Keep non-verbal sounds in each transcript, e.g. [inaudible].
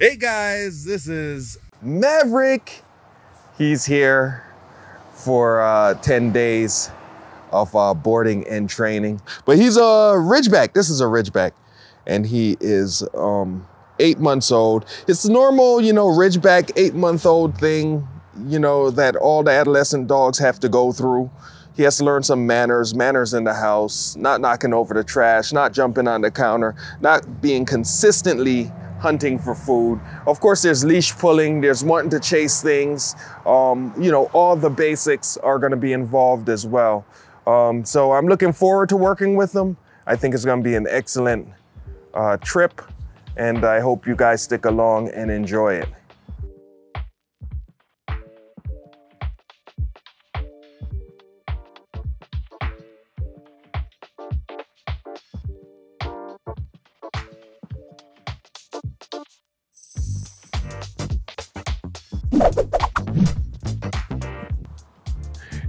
Hey guys, this is Maverick. He's here for uh, 10 days of uh, boarding and training. But he's a Ridgeback. This is a Ridgeback. And he is um, eight months old. It's the normal, you know, Ridgeback eight month old thing, you know, that all the adolescent dogs have to go through. He has to learn some manners, manners in the house, not knocking over the trash, not jumping on the counter, not being consistently hunting for food. Of course, there's leash pulling, there's wanting to chase things. Um, you know, all the basics are going to be involved as well. Um, so I'm looking forward to working with them. I think it's going to be an excellent uh, trip, and I hope you guys stick along and enjoy it.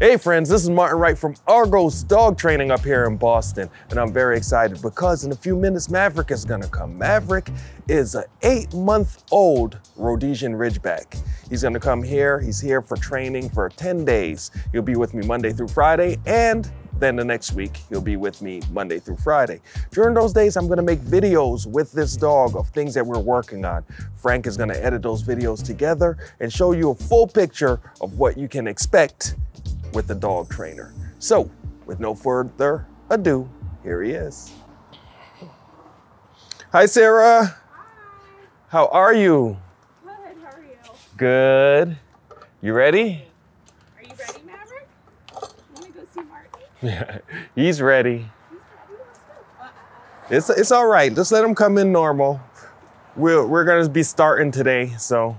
Hey friends, this is Martin Wright from Argos Dog Training up here in Boston, and I'm very excited because in a few minutes Maverick is gonna come. Maverick is an eight-month-old Rhodesian Ridgeback. He's gonna come here, he's here for training for 10 days. He'll be with me Monday through Friday, and then the next week, he'll be with me Monday through Friday. During those days, I'm gonna make videos with this dog of things that we're working on. Frank is gonna edit those videos together and show you a full picture of what you can expect with the dog trainer. So, with no further ado, here he is. Hi, Sarah. Hi. How are you? Good. How are you? Good. You ready? Are you ready, Maverick? You want to go see Martin? Yeah, he's [laughs] ready. He's ready. It's, it's all right. Just let him come in normal. We're, we're going to be starting today, so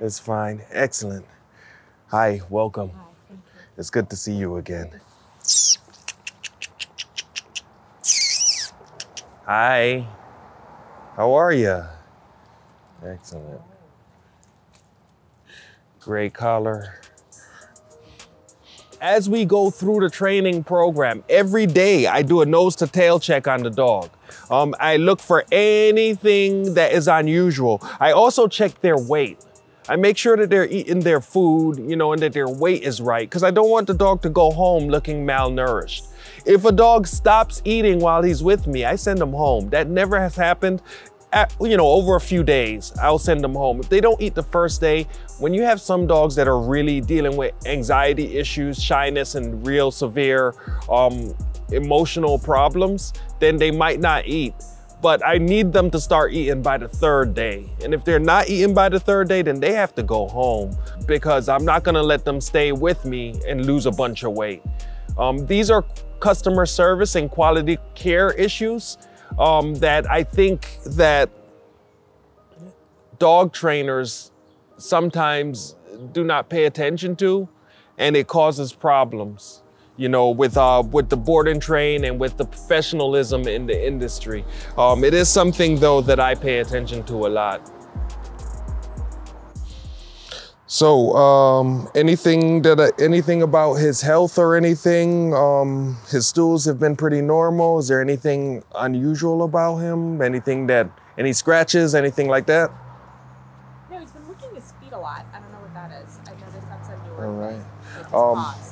it's fine. Excellent. Hi, welcome. Hi. It's good to see you again. Hi. How are you? Excellent. Gray collar. As we go through the training program, every day I do a nose to tail check on the dog. Um, I look for anything that is unusual. I also check their weight. I make sure that they're eating their food, you know, and that their weight is right, because I don't want the dog to go home looking malnourished. If a dog stops eating while he's with me, I send him home. That never has happened. At, you know, over a few days, I'll send them home. If they don't eat the first day, when you have some dogs that are really dealing with anxiety issues, shyness, and real severe um, emotional problems, then they might not eat but I need them to start eating by the third day. And if they're not eating by the third day, then they have to go home because I'm not gonna let them stay with me and lose a bunch of weight. Um, these are customer service and quality care issues um, that I think that dog trainers sometimes do not pay attention to, and it causes problems you know, with uh, with the board and train and with the professionalism in the industry. Um, it is something though that I pay attention to a lot. So, um, anything that uh, anything about his health or anything? Um, his stools have been pretty normal. Is there anything unusual about him? Anything that any scratches? Anything like that? no, he's been licking his feet a lot. I don't know what that is. I noticed that's a newer All right. thing. Like Um, paws.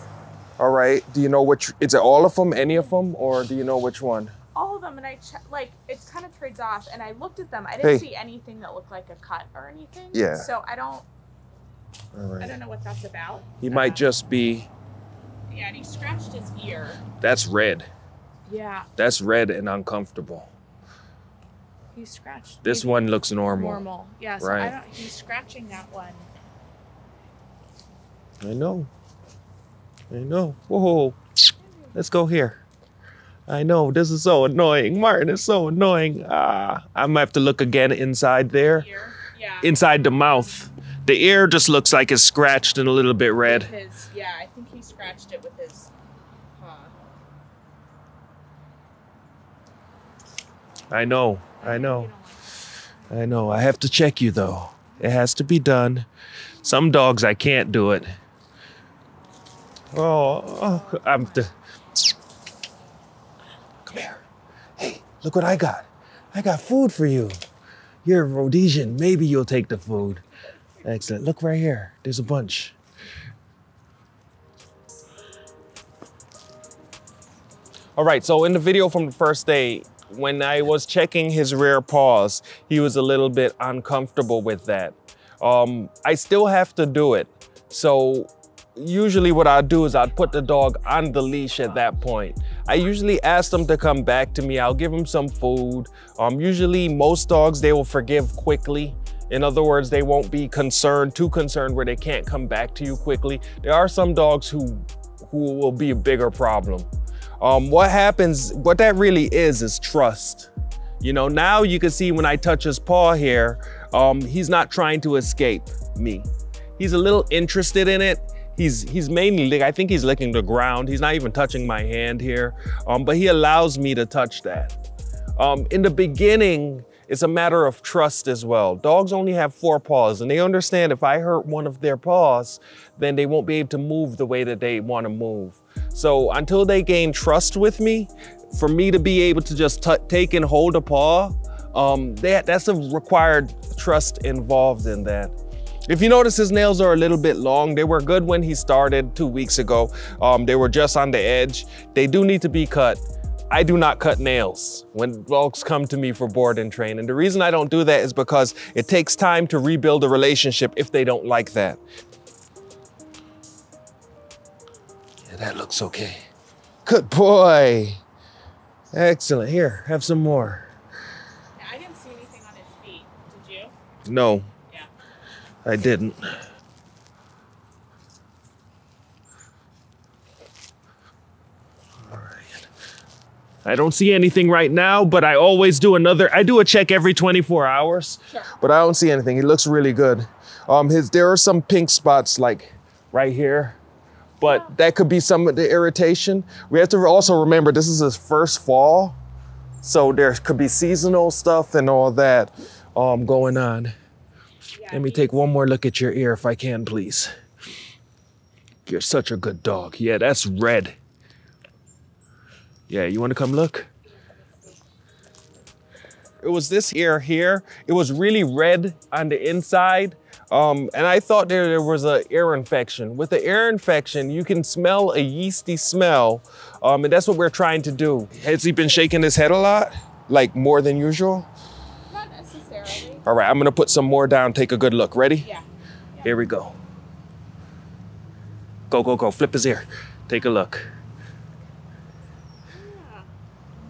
All right. Do you know which? Is it all of them? Any of them? Or do you know which one? All of them, and I che- like it kind of trades off. And I looked at them. I didn't Hey. see anything that looked like a cut or anything. Yeah. So I don't. All I right. don't know what that's about. He might Uh, just be. Yeah, and he scratched his ear. That's red. Yeah, That's red and uncomfortable. he scratched. This maybe one looks normal. Normal. Yeah. So Right. I don't. He's scratching that one. I know. I know. Whoa. Let's go here. I know. This is so annoying. Martin is so annoying. Ah, I'm gonna have to look again inside there. Yeah. Inside the mouth. The ear just looks like it's scratched and a little bit red. His, yeah, I think he scratched it with his paw. I know. I know. You don't like I know. I have to check you though. It has to be done. Some dogs I can't do it. Oh, oh I'm the. Come here. Hey, look what I got. I got food for you. Here, Rhodesian, maybe you'll take the food. Excellent. Look right here. There's a bunch. All right, so in the video from the first day, when I was checking his rear paws, he was a little bit uncomfortable with that. Um, I still have to do it. So usually what I'd do is I'd put the dog on the leash at that point. I usually ask them to come back to me. I'll give them some food. Um, usually most dogs, they will forgive quickly. In other words, they won't be concerned, too concerned where they can't come back to you quickly. There are some dogs who, who will be a bigger problem. Um, what happens, what that really is, is trust. You know, now you can see when I touch his paw here, um, he's not trying to escape me. He's a little interested in it. He's, he's mainly, I think he's licking the ground. He's not even touching my hand here, um, but he allows me to touch that. Um, in the beginning, it's a matter of trust as well. Dogs only have four paws and they understand if I hurt one of their paws, then they won't be able to move the way that they want to move. So until they gain trust with me, for me to be able to just take and hold a paw, um, that, that's a required trust involved in that. If you notice his nails are a little bit long, they were good when he started two weeks ago. Um, they were just on the edge. They do need to be cut. I do not cut nails when dogs come to me for board and train. And the reason I don't do that is because it takes time to rebuild a relationship if they don't like that. Yeah, that looks okay. Good boy. Excellent. Here, have some more. I didn't see anything on his feet. Did you? No. Yeah. I didn't. I don't see anything right now, but I always do another, I do a check every 24 hours, Sure. but I don't see anything. He looks really good. Um, his, there are some pink spots like right here, but that could be some of the irritation. We have to also remember this is his first fall. So there could be seasonal stuff and all that um, going on. Let me take one more look at your ear if I can, please. You're such a good dog. Yeah, that's red. Yeah, you want to come look? It was this ear here. It was really red on the inside. Um, and I thought there, there was an ear infection. With the ear infection, you can smell a yeasty smell. Um, and that's what we're trying to do. Has he been shaking his head a lot? Like more than usual? All right, I'm gonna put some more down, take a good look. Ready? Yeah. Here we go. Go, go, go. Flip his ear. Take a look. Yeah.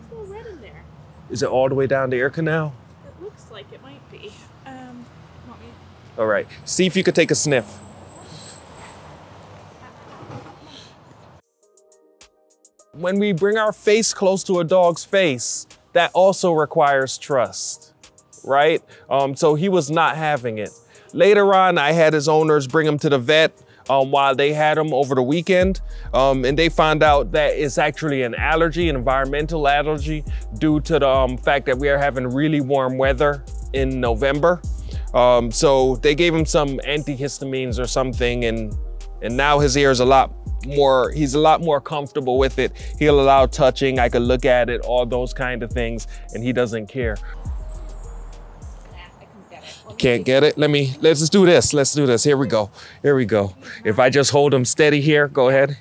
It's a little red in there. Is it all the way down the ear canal? It looks like it might be. Um, want me? All right. See if you could take a sniff. When we bring our face close to a dog's face, that also requires trust, right? Um, so he was not having it. Later on, I had his owners bring him to the vet um, while they had him over the weekend, um, and they found out that it's actually an allergy, an environmental allergy, due to the um, fact that we are having really warm weather in November. Um, so they gave him some antihistamines or something, and and now his ear is a lot more. He's a lot more comfortable with it. He'll allow touching. I could look at it, all those kind of things, and he doesn't care. Nah, I couldn't get it. Let me Can't get it. Let me. Let's just do this. Let's do this. Here we go. Here we go. If I just hold him steady here, go ahead.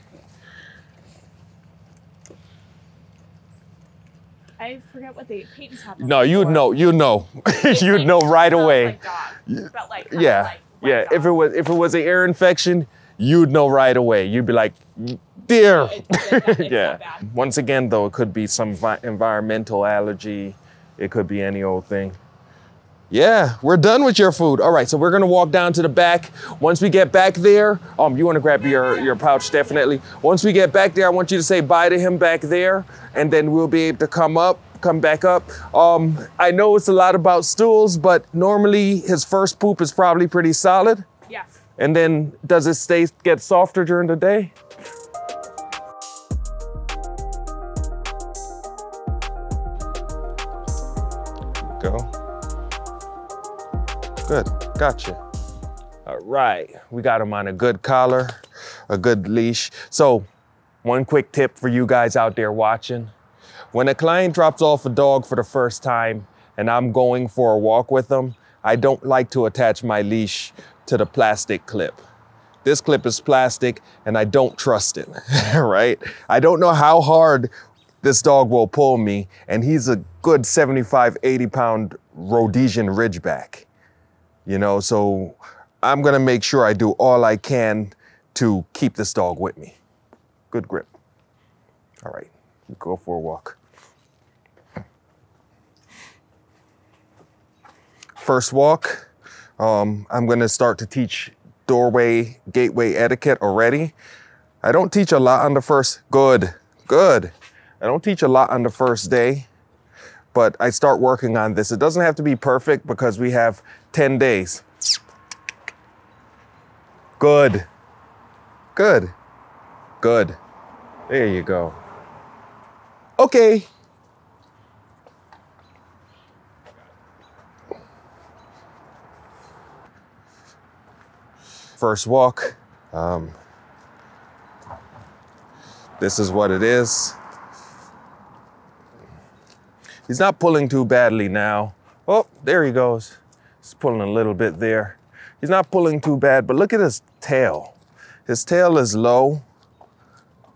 I forget what the patents have. No, you'd know. You know. [laughs] you'd know right away. Like dog, but like Yeah, like yeah. If it was if it was an ear infection, you'd know right away. You'd be like, dear. It's- it's it's yeah. Once again, though, it could be some environmental allergy. It could be any old thing. Yeah, we're done with your food. All right, so we're gonna walk down to the back. Once we get back there, um, you wanna grab your, your pouch definitely. Once we get back there, I want you to say bye to him back there, and then we'll be able to come up, come back up. Um, I know it's a lot about stools, but normally his first poop is probably pretty solid. Yeah. And then does it stay get softer during the day? Gotcha. All right. We got him on a good collar, a good leash. So, one quick tip for you guys out there watching. When a client drops off a dog for the first time and I'm going for a walk with them, I don't like to attach my leash to the plastic clip. This clip is plastic and I don't trust it, [laughs] right? I don't know how hard this dog will pull me and he's a good 75, 80 pound Rhodesian Ridgeback, you know, so I'm gonna make sure I do all I can to keep this dog with me. Good grip. All right, go for a walk. First walk, um, I'm gonna start to teach doorway, gateway etiquette already. I don't teach a lot on the first, good, good. I don't teach a lot on the first day, but I start working on this. It doesn't have to be perfect because we have 10 days. Good, good, good. There you go. Okay. First walk. Um, this is what it is. He's not pulling too badly now. Oh, there he goes. He's pulling a little bit there. He's not pulling too bad, but look at his tail. His tail is low.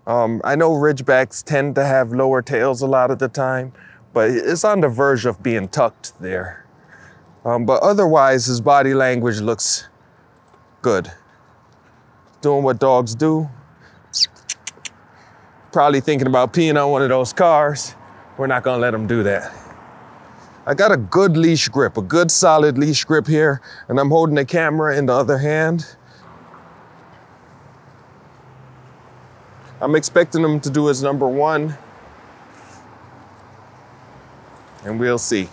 Um, I know Ridgebacks tend to have lower tails a lot of the time, but it's on the verge of being tucked there. Um, but otherwise, his body language looks good. Doing what dogs do. Probably thinking about peeing on one of those cars. We're not gonna let him do that. I got a good leash grip, a good solid leash grip here, and I'm holding the camera in the other hand. I'm expecting him to do his number one, and we'll see.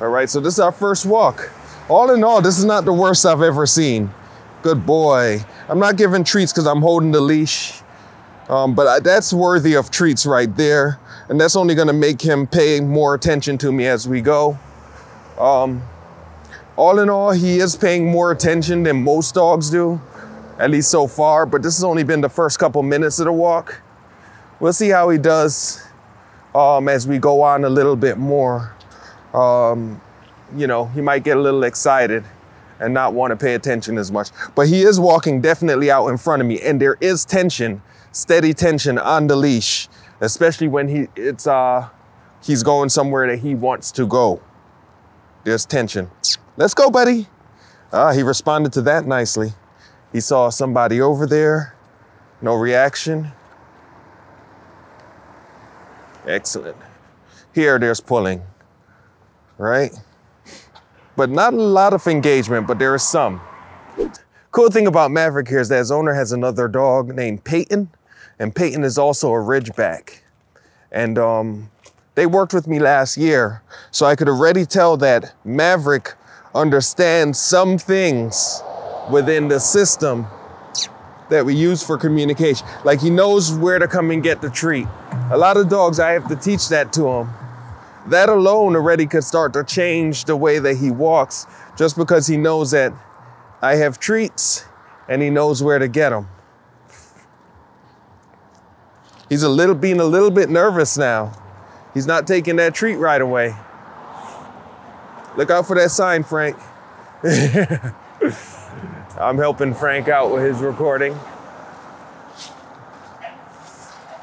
All right, so this is our first walk. All in all, this is not the worst I've ever seen. Good boy. I'm not giving treats because I'm holding the leash, um, but I, that's worthy of treats right there. And that's only gonna make him pay more attention to me as we go. Um, all in all, he is paying more attention than most dogs do at least so far, but this has only been the first couple minutes of the walk. We'll see how he does um, as we go on a little bit more. Um, you know, he might get a little excited and not want to pay attention as much. But he is walking definitely out in front of me, and there is tension, steady tension on the leash, especially when he it's uh he's going somewhere that he wants to go. There's tension. Let's go, buddy. Ah, he responded to that nicely. He saw somebody over there, no reaction. Excellent. Here, there's pulling, right? But not a lot of engagement, but there is some. Cool thing about Maverick here is that his owner has another dog named Peyton, and Peyton is also a Ridgeback. And um, they worked with me last year, so I could already tell that Maverick understands some things within the system that we use for communication. Like he knows where to come and get the treat. A lot of dogs, I have to teach that to him. That alone already could start to change the way that he walks just because he knows that I have treats and he knows where to get them. He's a little being a little bit nervous now. He's not taking that treat right away. Look out for that sign, Frank. [laughs] I'm helping Frank out with his recording.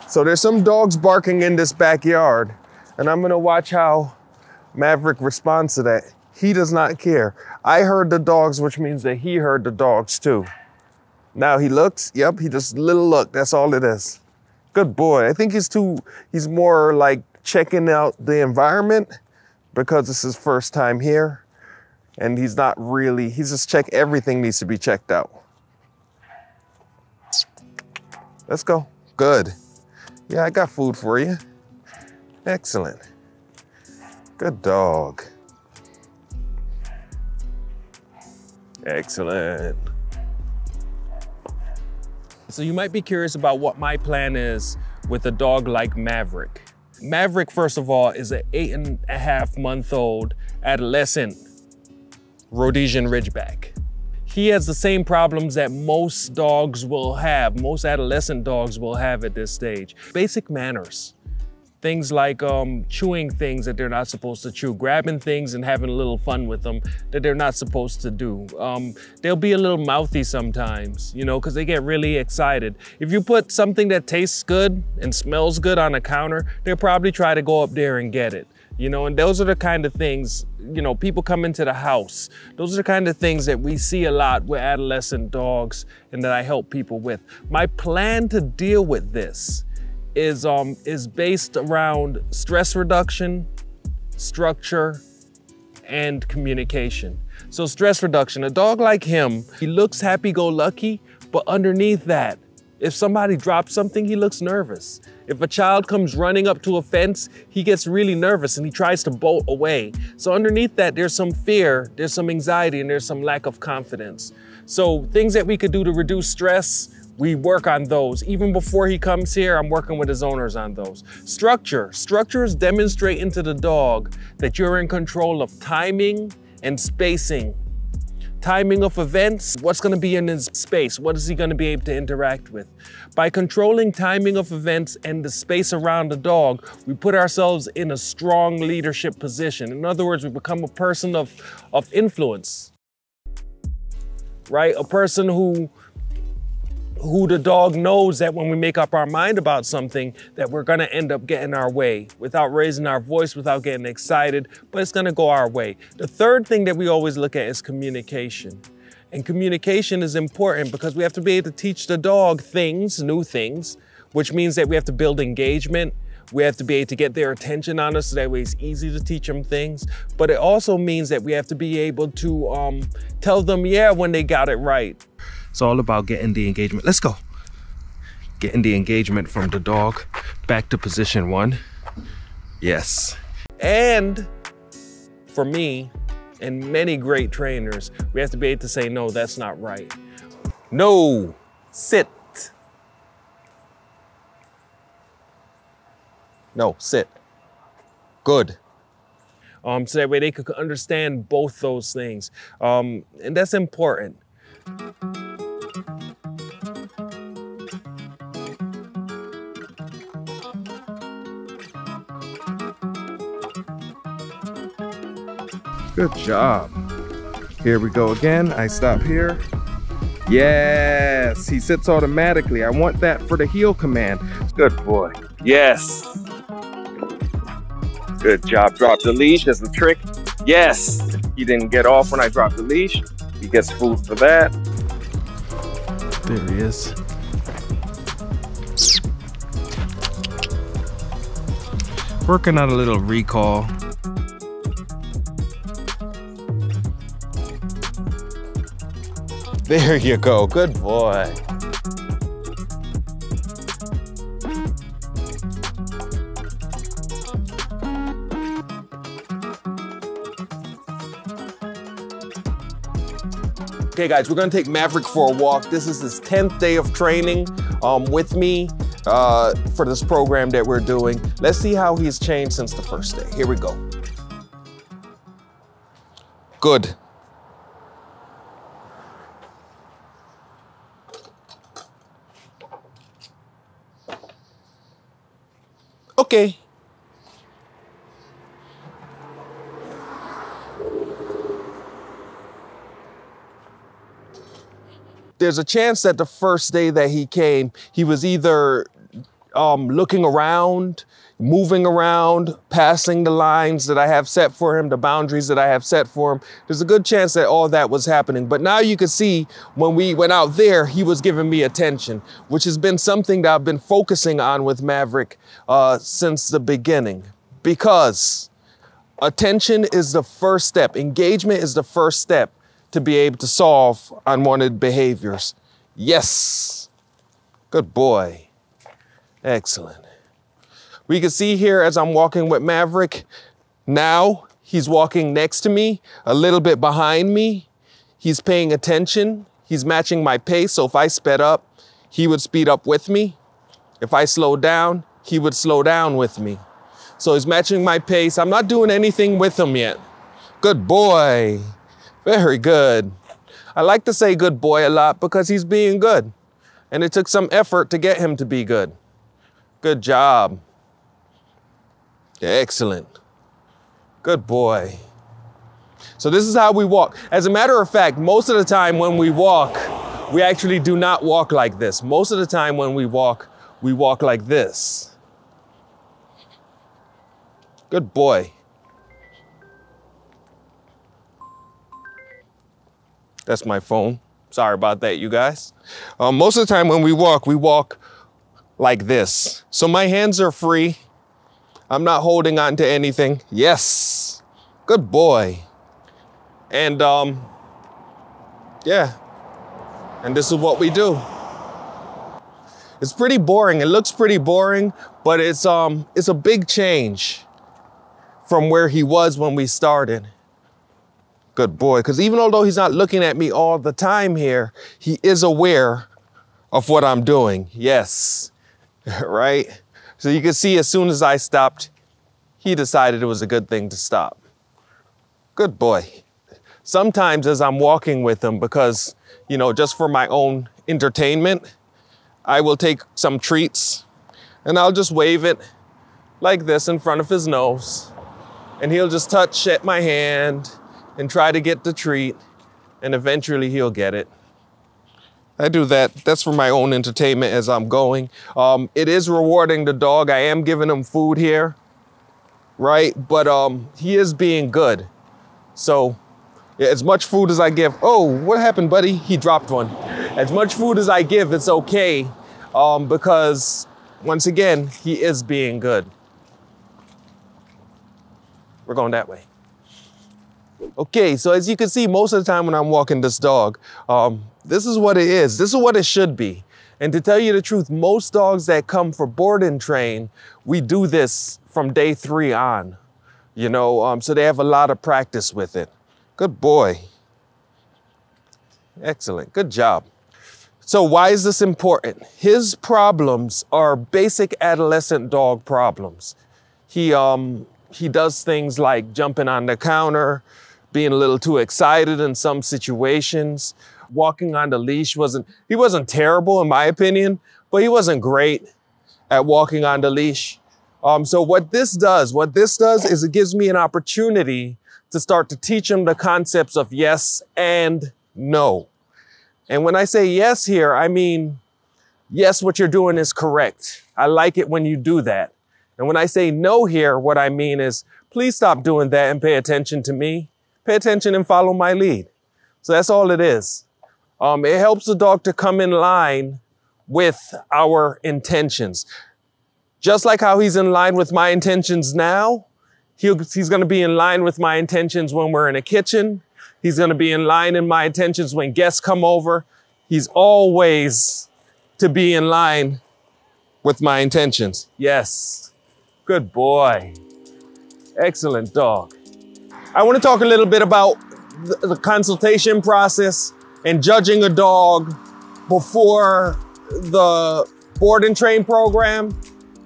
So there's some dogs barking in this backyard, and I'm gonna watch how Maverick responds to that. He does not care. I heard the dogs, which means that he heard the dogs too. Now he looks, yep, he just little look, that's all it is. Good boy. I think he's too, he's more like checking out the environment because it's his first time here and he's not really, he's just check, everything needs to be checked out. Let's go. Good. Yeah, I got food for you. Excellent. Good dog. Excellent. So you might be curious about what my plan is with a dog like Maverick. Maverick, first of all, is an eight and a half month old adolescent Rhodesian Ridgeback. He has the same problems that most dogs will have, most adolescent dogs will have at this stage. Basic manners Things like um, chewing things that they're not supposed to chew, grabbing things and having a little fun with them that they're not supposed to do. Um, they'll be a little mouthy sometimes, you know, because they get really excited. If you put something that tastes good and smells good on a counter, they'll probably try to go up there and get it you know, and those are the kind of things, you know, people come into the house. Those are the kind of things that we see a lot with adolescent dogs and that I help people with. My plan to deal with this is, um, is based around stress reduction, structure, and communication. So stress reduction, a dog like him, he looks happy-go-lucky, but underneath that, if somebody drops something, he looks nervous. If a child comes running up to a fence, he gets really nervous and he tries to bolt away. So underneath that, there's some fear, there's some anxiety, and there's some lack of confidence. So things that we could do to reduce stress, we work on those. Even before he comes here, I'm working with his owners on those. Structure. Structure is demonstrating to the dog that you're in control of timing and spacing. Timing of events, what's gonna be in his space? What is he gonna be able to interact with? By controlling timing of events and the space around the dog, we put ourselves in a strong leadership position. In other words, we become a person of, of influence, right? A person who who the dog knows that when we make up our mind about something that we're going to end up getting our way without raising our voice without getting excited but it's going to go our way the third thing that we always look at is communication and communication is important because we have to be able to teach the dog things new things which means that we have to build engagement we have to be able to get their attention on us so that way it's easy to teach them things. But it also means that we have to be able to um, tell them, yeah, when they got it right. It's all about getting the engagement. Let's go. Getting the engagement from the dog back to position one. Yes. And for me and many great trainers, we have to be able to say, no, that's not right. No, sit. No, sit. Good. Um, so that way they could understand both those things. Um, and that's important. Good job. Here we go again. I stop here. Yes, he sits automatically. I want that for the heel command. Good boy. Yes. Good job. Drop the leash as a trick. Yes. He didn't get off when I dropped the leash. He gets food for that. There he is. Working on a little recall. There you go, good boy. Okay guys, we're gonna take Maverick for a walk. This is his 10th day of training um, with me uh, for this program that we're doing. Let's see how he's changed since the first day. Here we go. Good. Okay. There's a chance that the first day that he came, he was either um, looking around, moving around, passing the lines that I have set for him, the boundaries that I have set for him. There's a good chance that all that was happening. But now you can see when we went out there, he was giving me attention, which has been something that I've been focusing on with Maverick uh, since the beginning. Because attention is the first step, engagement is the first step to be able to solve unwanted behaviors. Yes. Good boy. Excellent. We can see here as I'm walking with Maverick, now he's walking next to me, a little bit behind me. He's paying attention. He's matching my pace. So if I sped up, he would speed up with me. If I slowed down, he would slow down with me. So he's matching my pace. I'm not doing anything with him yet. Good boy. Very good. I like to say good boy a lot because he's being good. And it took some effort to get him to be good. Good job. Excellent. Good boy. So this is how we walk. As a matter of fact, most of the time when we walk, we actually do not walk like this. Most of the time when we walk, we walk like this. Good boy. That's my phone. Sorry about that, you guys. Um, most of the time when we walk, we walk like this. So my hands are free. I'm not holding on to anything. Yes. Good boy. And um, yeah. And this is what we do. It's pretty boring. It looks pretty boring, but it's um it's a big change from where he was when we started. Good boy, because even although he's not looking at me all the time here, he is aware of what I'm doing. Yes, [laughs] right? So you can see as soon as I stopped, he decided it was a good thing to stop. Good boy. Sometimes as I'm walking with him, because, you know, just for my own entertainment, I will take some treats and I'll just wave it like this in front of his nose. And he'll just touch at my hand and try to get the treat, and eventually he'll get it. I do that. That's for my own entertainment as I'm going. Um, it is rewarding the dog. I am giving him food here, right? But um, he is being good. So yeah, as much food as I give. Oh, what happened, buddy? He dropped one. As much food as I give, it's okay um, because once again, he is being good. We're going that way. Okay, so as you can see, most of the time when I'm walking this dog, um, this is what it is. This is what it should be. And to tell you the truth, most dogs that come for board and train, we do this from day three on, you know, um, so they have a lot of practice with it. Good boy. Excellent, good job. So why is this important? His problems are basic adolescent dog problems. He, um, he does things like jumping on the counter, being a little too excited in some situations. Walking on the leash wasn't, he wasn't terrible in my opinion, but he wasn't great at walking on the leash. Um, so what this does, what this does is it gives me an opportunity to start to teach him the concepts of yes and no. And when I say yes here, I mean, yes, what you're doing is correct. I like it when you do that. And when I say no here, what I mean is, please stop doing that and pay attention to me. Pay attention and follow my lead. So that's all it is. Um, it helps the dog to come in line with our intentions. Just like how he's in line with my intentions now, he's going to be in line with my intentions when we're in a kitchen. He's going to be in line in my intentions when guests come over. He's always to be in line with my intentions. Yes. Good boy. Excellent dog. I want to talk a little bit about the, the consultation process and judging a dog before the board and train program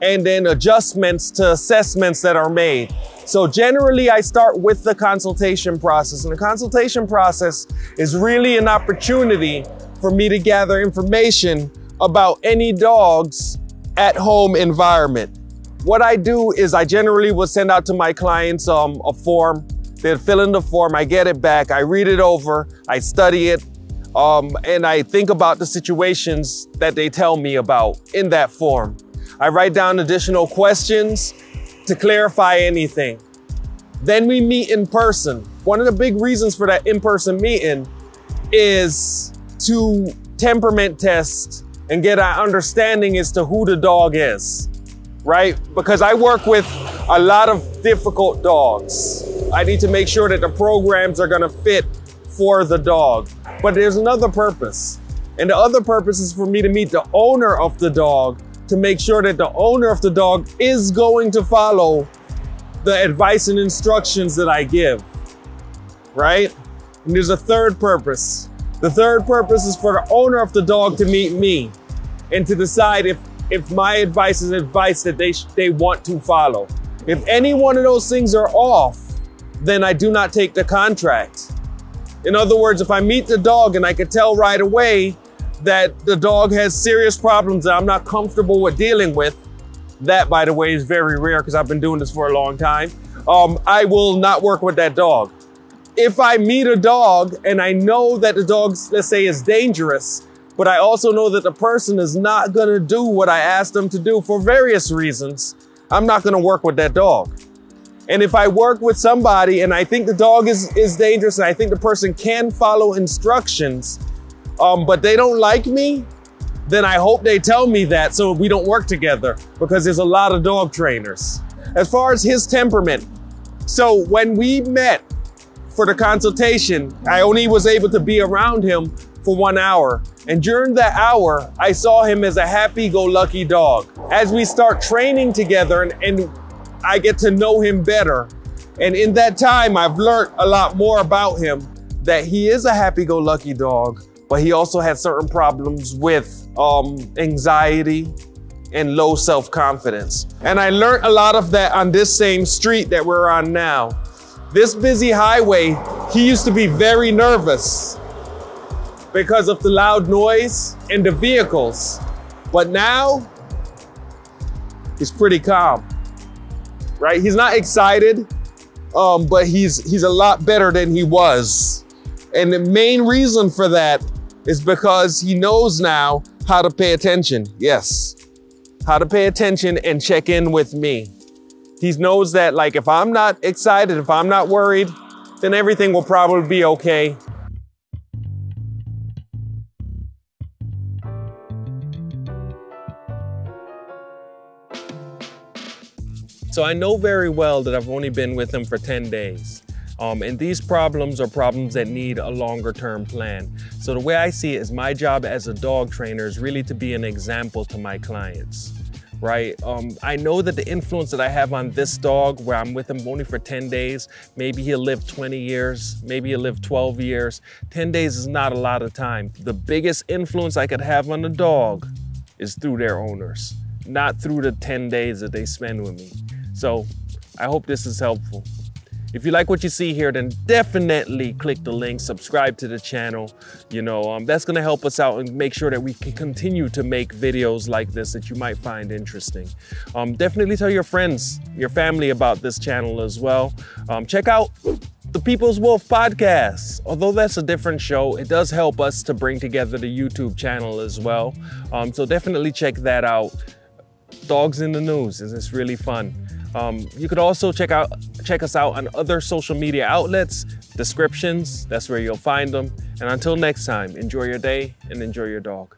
and then adjustments to assessments that are made. So generally I start with the consultation process and the consultation process is really an opportunity for me to gather information about any dog's at home environment. What I do is I generally will send out to my clients um, a form. They'll fill in the form, I get it back, I read it over, I study it, um, and I think about the situations that they tell me about in that form. I write down additional questions to clarify anything. Then we meet in person. One of the big reasons for that in-person meeting is to temperament test and get an understanding as to who the dog is right? Because I work with a lot of difficult dogs. I need to make sure that the programs are gonna fit for the dog. But there's another purpose. And the other purpose is for me to meet the owner of the dog to make sure that the owner of the dog is going to follow the advice and instructions that I give, right? And there's a third purpose. The third purpose is for the owner of the dog to meet me and to decide if if my advice is advice that they, they want to follow. If any one of those things are off, then I do not take the contract. In other words, if I meet the dog and I can tell right away that the dog has serious problems that I'm not comfortable with dealing with, that by the way is very rare because I've been doing this for a long time, um, I will not work with that dog. If I meet a dog and I know that the dog, let's say, is dangerous, but I also know that the person is not gonna do what I asked them to do for various reasons, I'm not gonna work with that dog. And if I work with somebody and I think the dog is, is dangerous and I think the person can follow instructions, um, but they don't like me, then I hope they tell me that so we don't work together because there's a lot of dog trainers. As far as his temperament, so when we met for the consultation, I only was able to be around him for one hour. And during that hour, I saw him as a happy-go-lucky dog. As we start training together and, and I get to know him better, and in that time, I've learned a lot more about him, that he is a happy-go-lucky dog, but he also had certain problems with um, anxiety and low self-confidence. And I learned a lot of that on this same street that we're on now. This busy highway, he used to be very nervous because of the loud noise and the vehicles. But now, he's pretty calm, right? He's not excited, um, but he's, he's a lot better than he was. And the main reason for that is because he knows now how to pay attention. Yes, how to pay attention and check in with me. He knows that like if I'm not excited, if I'm not worried, then everything will probably be okay. So I know very well that I've only been with them for 10 days. Um, and these problems are problems that need a longer term plan. So the way I see it is my job as a dog trainer is really to be an example to my clients, right? Um, I know that the influence that I have on this dog, where I'm with him only for 10 days, maybe he'll live 20 years, maybe he'll live 12 years. 10 days is not a lot of time. The biggest influence I could have on a dog is through their owners, not through the 10 days that they spend with me. So I hope this is helpful. If you like what you see here, then definitely click the link, subscribe to the channel. You know, um, that's gonna help us out and make sure that we can continue to make videos like this that you might find interesting. Um, definitely tell your friends, your family about this channel as well. Um, check out the People's Wolf podcast. Although that's a different show, it does help us to bring together the YouTube channel as well. Um, so definitely check that out. Dogs in the News, it's really fun. Um, you could also check out check us out on other social media outlets, descriptions, that's where you'll find them. And until next time, enjoy your day and enjoy your dog.